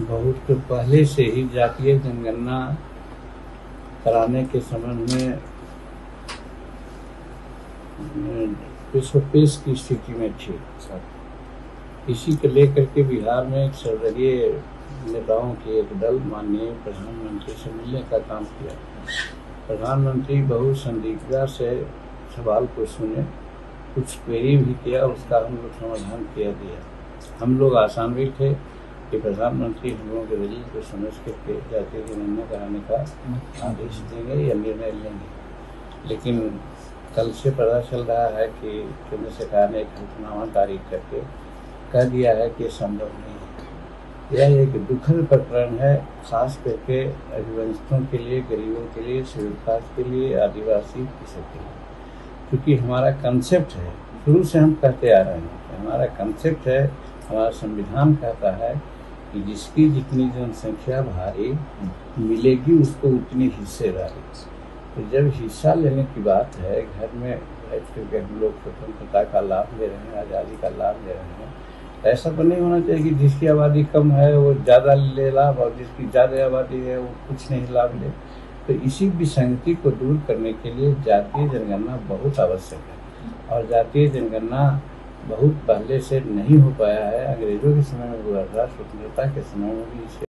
बहुत पहले से ही जातीय जनगणना कराने के संबंध में विश्व पेश की स्थिति में थी इसी को लेकर के बिहार में एक सर्वदलीय नेताओं के एक दल माननीय प्रधानमंत्री से मिलने का काम किया। प्रधानमंत्री बहुत संदिग्धता से सवाल को सुने, कुछ क्वेरी भी किया, उसका हम लोग समाधान किया दिया हम लोग आसान भी थे कि प्रधानमंत्री हम लोगों के दलील को समझ करके जातीय जनगणना कराने का आदेश देंगे या निर्णय लेंगे। लेकिन कल से पता चल रहा है कि केंद्र सरकार ने एक हल्फनामा जारी करके कह दिया है कि संभव नहीं है। यह एक दुखद प्रकरण है, खास करके अभिवंशितों के लिए, गरीबों के लिए शेड्यूल के लिए, आदिवासी किसी के लिए। क्योंकि हमारा कंसेप्ट है, शुरू से हम कहते आ रहे हैं हमारा कंसेप्ट है, हमारा संविधान कहता है कि जिसकी जितनी जनसंख्या भारी मिलेगी, उसको उतनी हिस्सेदारी तो जब हिस्सा लेने की बात है, घर में बैठ क्योंकि हम लोग स्वतंत्रता का लाभ ले रहे हैं, आज़ादी का लाभ ले रहे हैं तो ऐसा तो नहीं होना चाहिए कि जिसकी आबादी कम है, वो ज़्यादा ले लाभ, और जिसकी ज़्यादा आबादी है, वो कुछ नहीं लाभ ले। तो इसी विसंगति को दूर करने के लिए जातीय जनगणना बहुत आवश्यक है, और जातीय जनगणना बहुत पहले से नहीं हो पाया है। अंग्रेज़ों के समय में हुआ था, स्वतंत्रता के समय में भी